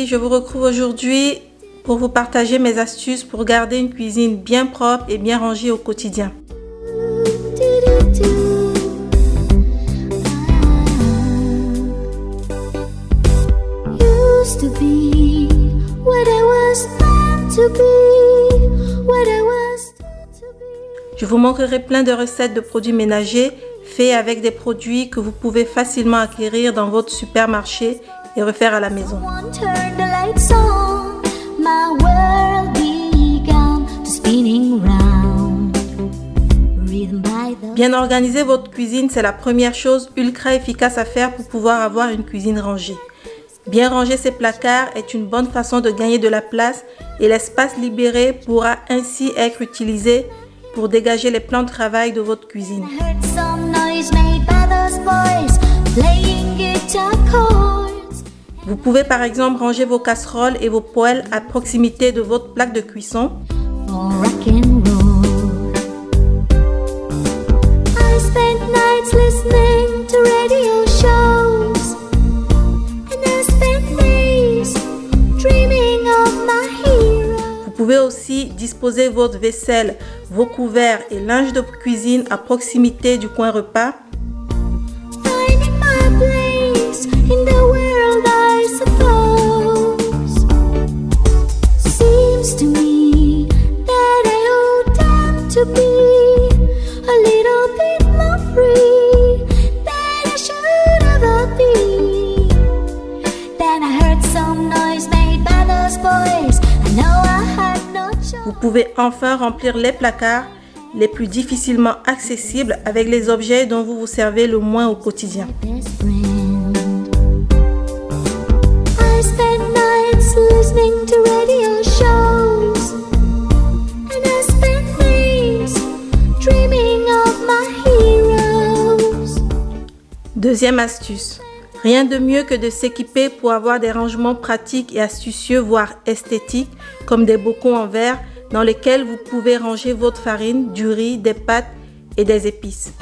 filles, je vous retrouve aujourd'hui pour vous partager mes astuces pour garder une cuisine bien propre et bien rangée au quotidien. Je vous montrerai plein de recettes de produits ménagers faits avec des produits que vous pouvez facilement acquérir dans votre supermarché et refaire à la maison. Bien organiser votre cuisine, c'est la première chose ultra efficace à faire pour pouvoir avoir une cuisine rangée. Bien ranger ses placards est une bonne façon de gagner de la place et l'espace libéré pourra ainsi être utilisé pour dégager les plans de travail de votre cuisine. Vous pouvez par exemple ranger vos casseroles et vos poêles à proximité de votre plaque de cuisson. Vous pouvez aussi disposer votre vaisselle, vos couverts et linge de cuisine à proximité du coin repas. Pouvez enfin remplir les placards les plus difficilement accessibles avec les objets dont vous vous servez le moins au quotidien. Deuxième astuce. Rien de mieux que de s'équiper pour avoir des rangements pratiques et astucieux, voire esthétiques, comme des bocaux en verre dans lesquels vous pouvez ranger votre farine, du riz, des pâtes et des épices.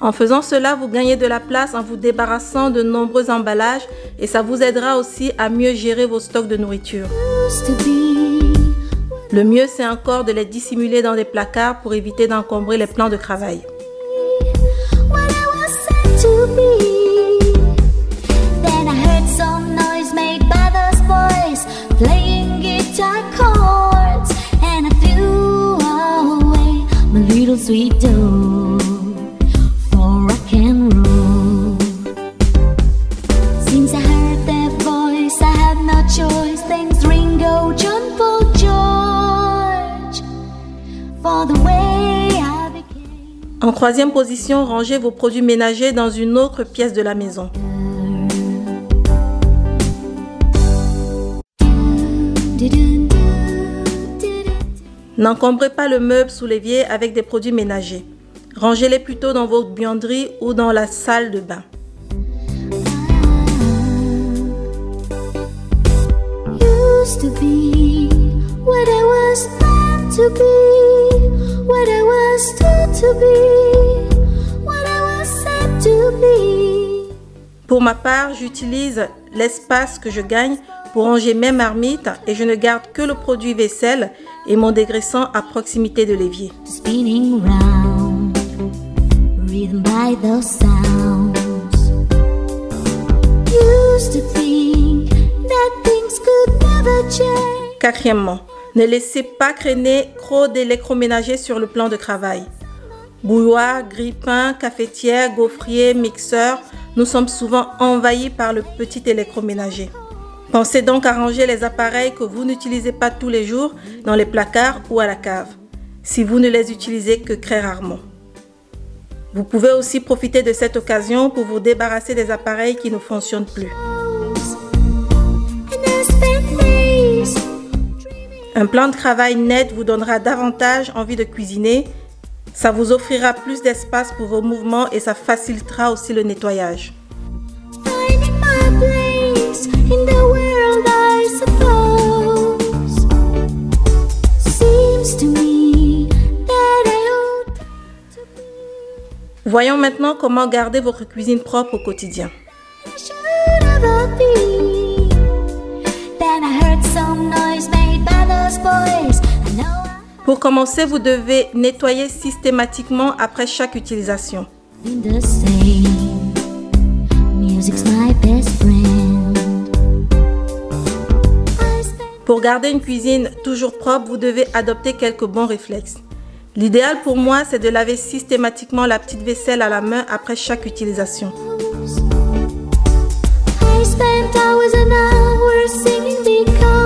En faisant cela, vous gagnez de la place en vous débarrassant de nombreux emballages et ça vous aidera aussi à mieux gérer vos stocks de nourriture. Le mieux, c'est encore de les dissimuler dans des placards pour éviter d'encombrer les plans de travail. En troisième position, rangez vos produits ménagers dans une autre pièce de la maison. N'encombrez pas le meuble sous l'évier avec des produits ménagers. Rangez-les plutôt dans votre buanderie ou dans la salle de bain. Pour ma part, j'utilise l'espace que je gagne pour ranger mes marmites et je ne garde que le produit vaisselle et mon dégraissant à proximité de l'évier. Quatrièmement, ne laissez pas traîner trop d'électroménager sur le plan de travail. Bouilloire, grille-pain, cafetière, gaufrier, mixeur, nous sommes souvent envahis par le petit électroménager. Pensez donc à ranger les appareils que vous n'utilisez pas tous les jours dans les placards ou à la cave, si vous ne les utilisez que très rarement. Vous pouvez aussi profiter de cette occasion pour vous débarrasser des appareils qui ne fonctionnent plus. Un plan de travail net vous donnera davantage envie de cuisiner. Ça vous offrira plus d'espace pour vos mouvements et ça facilitera aussi le nettoyage. Voyons maintenant comment garder votre cuisine propre au quotidien. I should ever be. Then I heard some noise made by those boys. Pour commencer, vous devez nettoyer systématiquement après chaque utilisation. Pour garder une cuisine toujours propre, vous devez adopter quelques bons réflexes. L'idéal pour moi, c'est de laver systématiquement la petite vaisselle à la main après chaque utilisation. I spent hours and hours singing because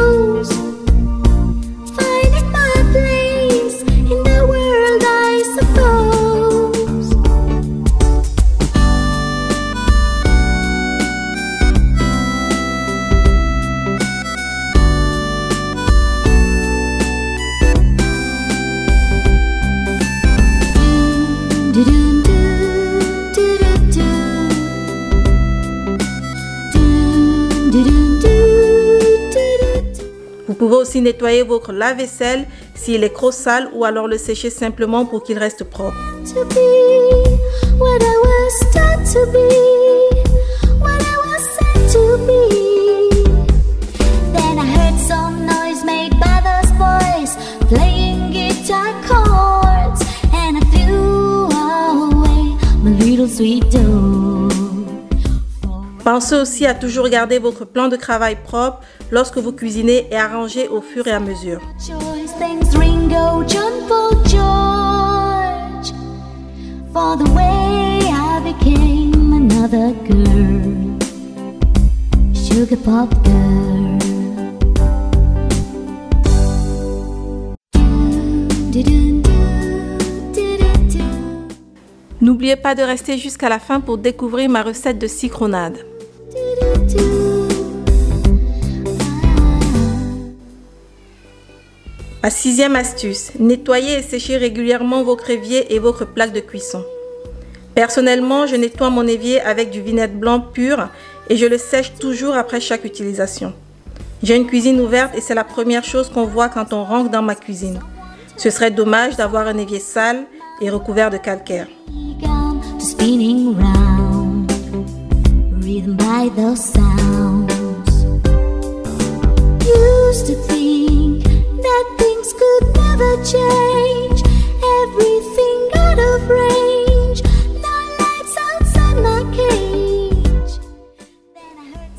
aussi nettoyer votre lave-vaisselle s'il est trop sale ou alors le sécher simplement pour qu'il reste propre. Pensez aussi à toujours garder votre plan de travail propre lorsque vous cuisinez et arranger au fur et à mesure. N'oubliez pas de rester jusqu'à la fin pour découvrir ma recette de citronade. Ma sixième astuce, nettoyer et sécher régulièrement votre évier et votre plaque de cuisson. Personnellement, je nettoie mon évier avec du vinaigre blanc pur et je le sèche toujours après chaque utilisation. J'ai une cuisine ouverte et c'est la première chose qu'on voit quand on rentre dans ma cuisine. Ce serait dommage d'avoir un évier sale et recouvert de calcaire. By sounds. Used to think that things could never change, everything out of range.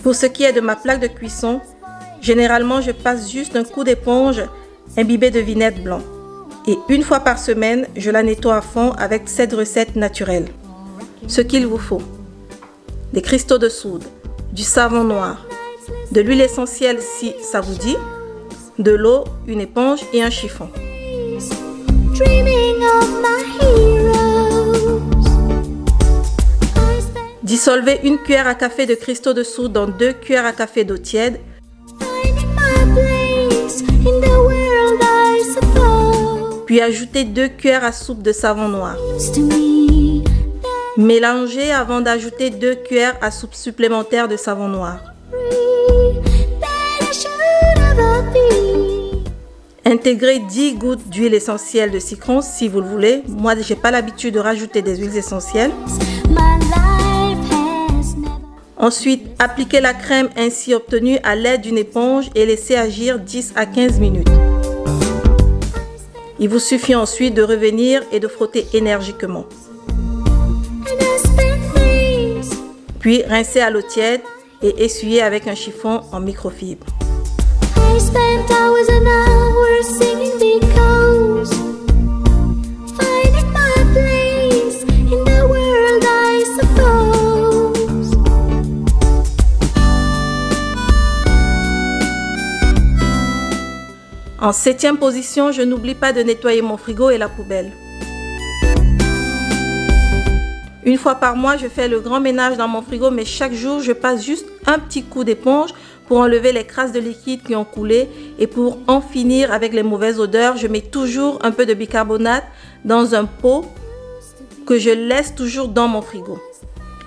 Pour ce qui est de ma plaque de cuisson, généralement je passe juste un coup d'éponge imbibé de vinaigre blanc. Et une fois par semaine, je la nettoie à fond avec cette recette naturelle. Ce qu'il vous faut. Des cristaux de soude, du savon noir, de l'huile essentielle si ça vous dit, de l'eau, une éponge et un chiffon. Dissolvez une cuillère à café de cristaux de soude dans deux cuillères à café d'eau tiède puis ajoutez deux cuillères à soupe de savon noir. Mélangez avant d'ajouter deux cuillères à soupe supplémentaires de savon noir. Intégrez 10 gouttes d'huile essentielle de citron si vous le voulez. Moi, j'ai pas l'habitude de rajouter des huiles essentielles. Ensuite, appliquez la crème ainsi obtenue à l'aide d'une éponge et laissez agir 10 à 15 minutes. Il vous suffit ensuite de revenir et de frotter énergiquement. Puis rincez à l'eau tiède et essuyez avec un chiffon en microfibre. En septième position, je n'oublie pas de nettoyer mon frigo et la poubelle. Une fois par mois, je fais le grand ménage dans mon frigo, mais chaque jour, je passe juste un petit coup d'éponge pour enlever les crasses de liquide qui ont coulé et pour en finir avec les mauvaises odeurs, je mets toujours un peu de bicarbonate dans un pot que je laisse toujours dans mon frigo.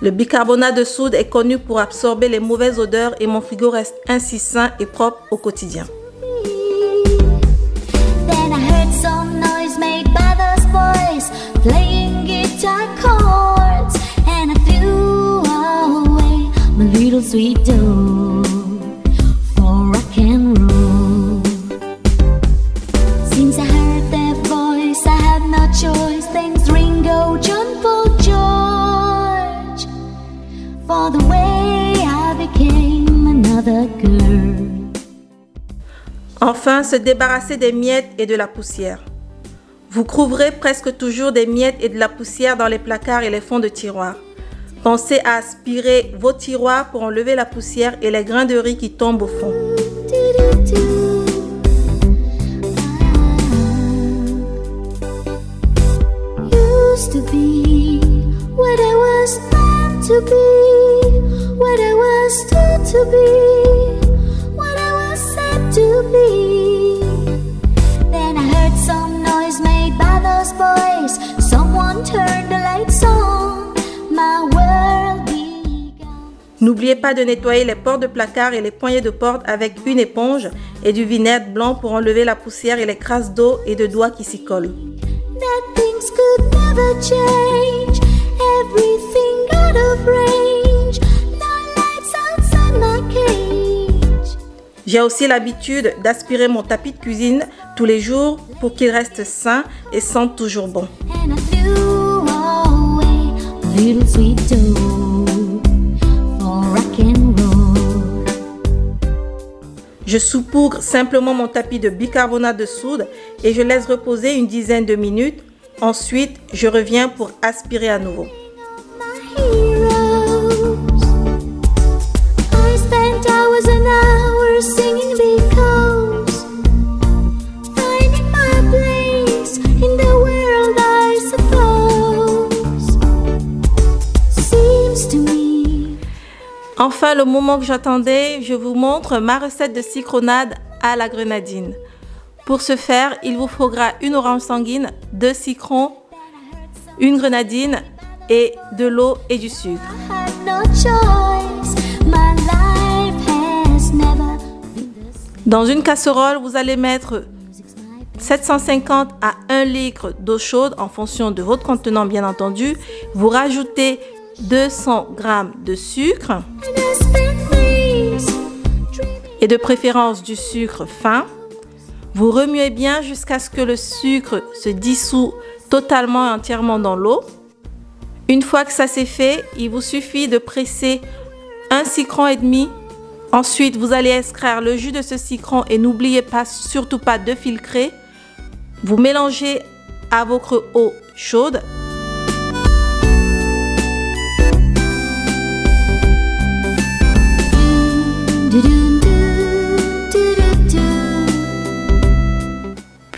Le bicarbonate de soude est connu pour absorber les mauvaises odeurs et mon frigo reste ainsi sain et propre au quotidien. Enfin, se débarrasser des miettes et de la poussière. Vous trouverez presque toujours des miettes et de la poussière dans les placards et les fonds de tiroirs. Pensez à aspirer vos tiroirs pour enlever la poussière et les grains de riz qui tombent au fond. N'oubliez pas de nettoyer les portes de placard et les poignées de porte avec une éponge et du vinaigre blanc pour enlever la poussière et les crasses d'eau et de doigts qui s'y collent. J'ai aussi l'habitude d'aspirer mon tapis de cuisine tous les jours pour qu'il reste sain et sente toujours bon. Je saupoudre simplement mon tapis de bicarbonate de soude et je laisse reposer une dizaine de minutes. Ensuite, je reviens pour aspirer à nouveau. Enfin, le moment que j'attendais, je vous montre ma recette de citronade à la grenadine. Pour ce faire, il vous faudra une orange sanguine, deux citrons, une grenadine et de l'eau et du sucre. Dans une casserole, vous allez mettre Music's my 750 à 1 litre d'eau chaude en fonction de votre contenant bien entendu. Vous rajoutez 200 g de sucre et de préférence du sucre fin. Vous remuez bien jusqu'à ce que le sucre se dissout totalement et entièrement dans l'eau. Une fois que ça c'est fait, il vous suffit de presser un citron et demi. Ensuite, vous allez extraire le jus de ce citron et n'oubliez pas surtout pas de filtrer. Vous mélangez à votre eau chaude.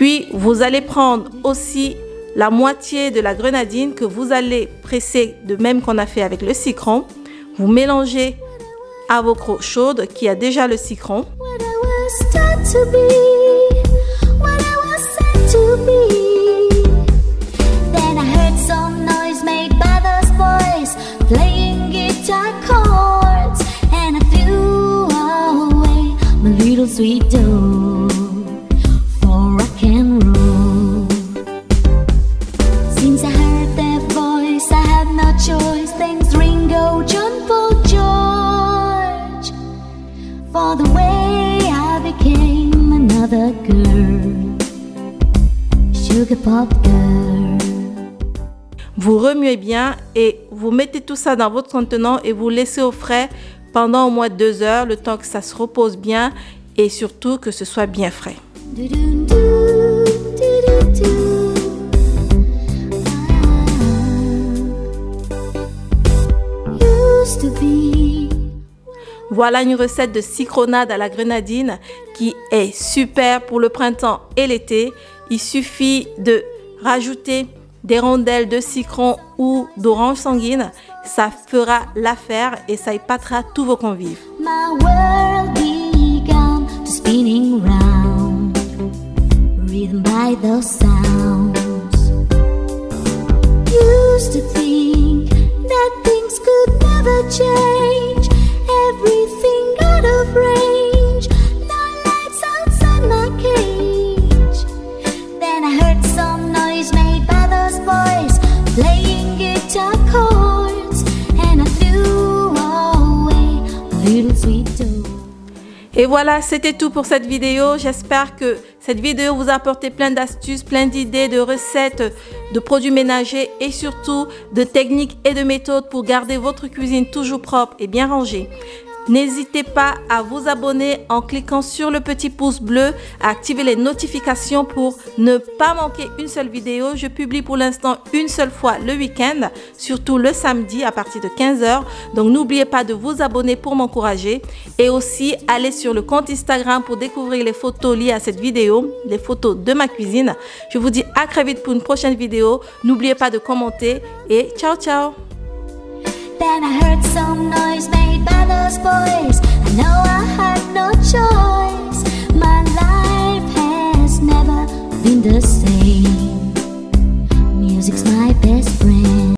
Puis vous allez prendre aussi la moitié de la grenadine que vous allez presser de même qu'on a fait avec le citron. Vous mélangez à votre eau chaude qui a déjà le citron. Vous remuez bien et vous mettez tout ça dans votre contenant et vous laissez au frais pendant au moins deux heures, le temps que ça se repose bien et surtout que ce soit bien frais. Voilà une recette de citronade à la grenadine qui est super pour le printemps et l'été. Il suffit de rajouter des rondelles de citron ou d'orange sanguine. Ça fera l'affaire et ça épatera tous vos convives. Et voilà, c'était tout pour cette vidéo. J'espère que cette vidéo vous a apporté plein d'astuces, plein d'idées, de recettes, de produits ménagers et surtout de techniques et de méthodes pour garder votre cuisine toujours propre et bien rangée. N'hésitez pas à vous abonner en cliquant sur le petit pouce bleu, à activer les notifications pour ne pas manquer une seule vidéo. Je publie pour l'instant une seule fois le week-end, surtout le samedi à partir de 15h. Donc n'oubliez pas de vous abonner pour m'encourager et aussi aller sur le compte Instagram pour découvrir les photos liées à cette vidéo, les photos de ma cuisine. Je vous dis à très vite pour une prochaine vidéo. N'oubliez pas de commenter et ciao ciao Then I heard some noise made by those boys. I know I had no choice. My life has never been the same. Music's my best friend.